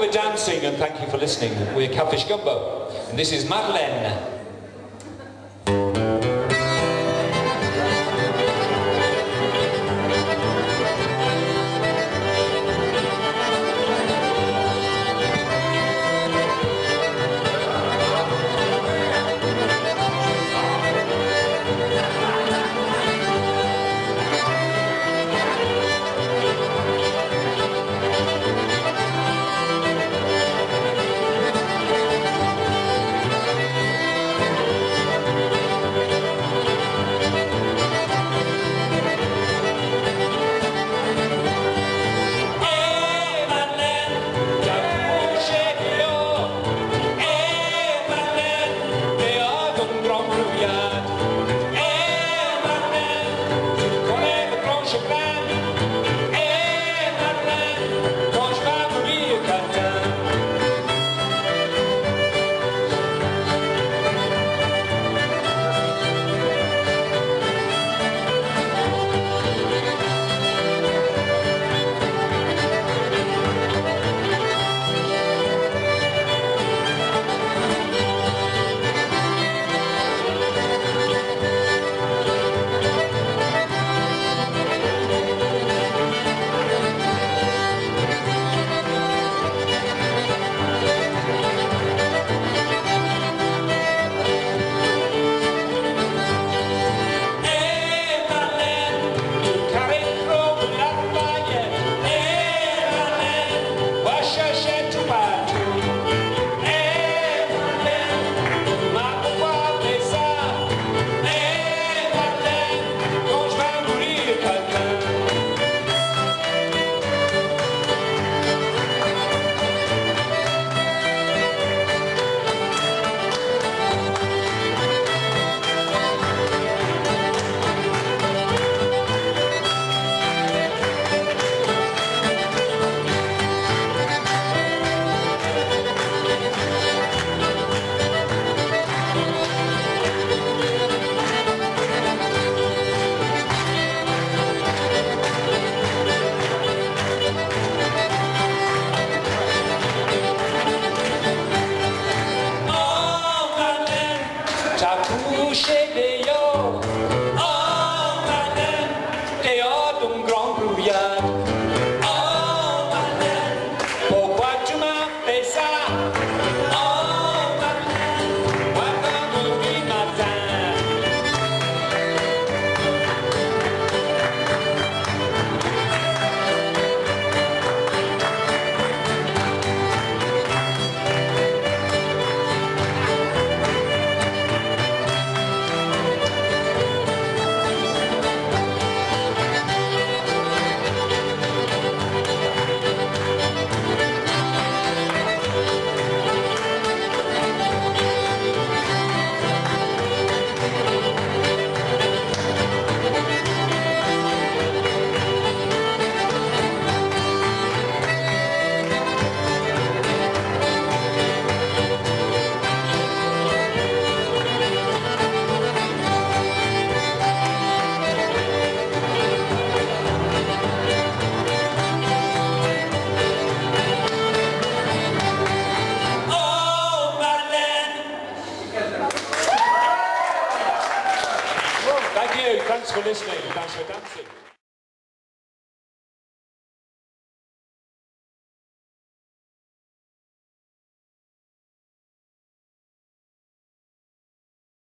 you for dancing and thank you for listening. We're Catfish Gumbo, and this is Madeleine. shaping. Hey, thanks for listening. Thanks for dancing.